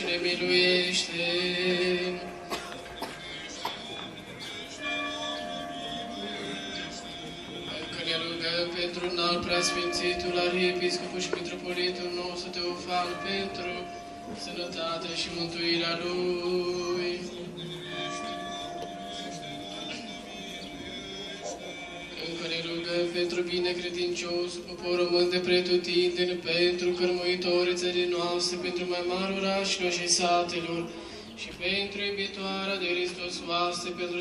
Încă ne rugăm pentru un alt preasfințitul Arhiepiscopul și Mitropolitul nostru Teofan pentru sănătatea și mântuirea lui. Pentru binecredinciosul popor român de pretutindeni, pentru cărmuitorii țării noastre, pentru mai mari orașelor și satelor, și pentru iubitoarea de Hristos oaste, pentru